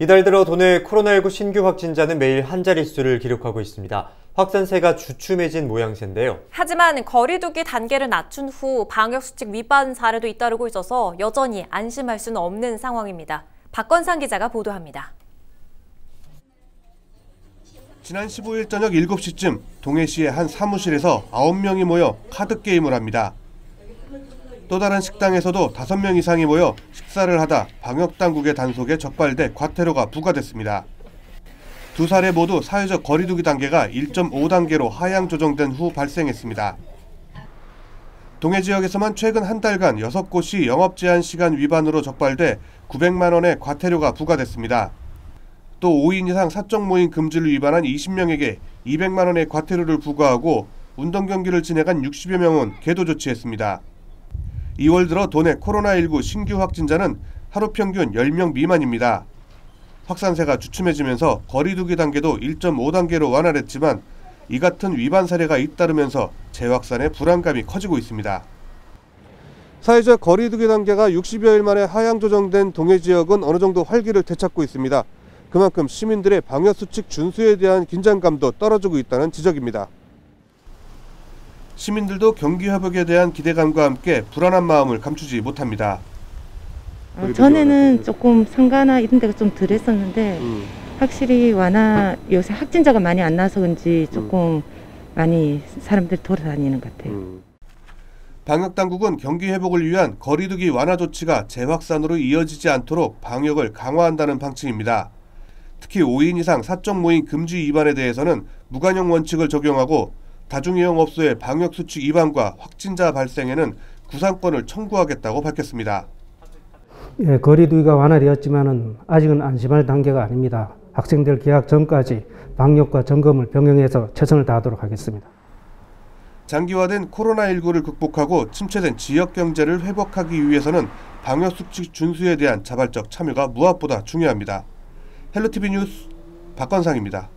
이달 들어 도내 코로나19 신규 확진자는 매일 한 자릿수를 기록하고 있습니다. 확산세가 주춤해진 모양새인데요. 하지만 거리두기 단계를 낮춘 후 방역수칙 위반 사례도 잇따르고 있어서 여전히 안심할 수는 없는 상황입니다. 박건상 기자가 보도합니다. 지난 15일 저녁 7시쯤 동해시의 한 사무실에서 9명이 모여 카드 게임을 합니다. 또 다른 식당에서도 5명 이상이 모여 식사를 하다 방역당국의 단속에 적발돼 과태료가 부과됐습니다. 두 사례 모두 사회적 거리두기 단계가 1.5단계로 하향 조정된 후 발생했습니다. 동해 지역에서만 최근 한 달간 6곳이 영업 제한 시간 위반으로 적발돼 900만 원의 과태료가 부과됐습니다. 또 5인 이상 사적 모임 금지를 위반한 20명에게 200만 원의 과태료를 부과하고 운동 경기를 진행한 60여 명은 계도 조치했습니다. 2월 들어 도내 코로나19 신규 확진자는 하루 평균 10명 미만입니다. 확산세가 주춤해지면서 거리두기 단계도 1.5단계로 완화됐지만 이 같은 위반 사례가 잇따르면서 재확산의 불안감이 커지고 있습니다. 사회적 거리두기 단계가 60여일 만에 하향 조정된 동해 지역은 어느 정도 활기를 되찾고 있습니다. 그만큼 시민들의 방역 수칙 준수에 대한 긴장감도 떨어지고 있다는 지적입니다. 시민들도 경기 회복에 대한 기대감과 함께 불안한 마음을 감추지 못합니다. 어, 전에는 조금 상가나 이런 데가 좀 덜했었는데 음. 확실히 완화 요새 확진자가 많이 안 나서 그런지 조금 많이 사람들 돌아다니는 것 같아요. 음. 방역 당국은 경기 회복을 위한 거리두기 완화 조치가 재확산으로 이어지지 않도록 방역을 강화한다는 방침입니다. 특히 5인 이상 사적 모임 금지 위반에 대해서는 무관용 원칙을 적용하고 다중이용 업소의 방역 수칙 위반과 확진자 발생에는 구상권을 청구하겠다고 밝혔습니다. 예, 거리두기가 완화되었지만은 아직은 안심할 단계가 아닙니다. 학생들 개학 전까지 방역과 점검을 병행해서 최선을 다하도록 하겠습니다. 장기화된 코로나19를 극복하고 침체된 지역 경제를 회복하기 위해서는 방역 수칙 준수에 대한 자발적 참여가 무엇보다 중요합니다. 헬로티비 뉴스 박건상입니다.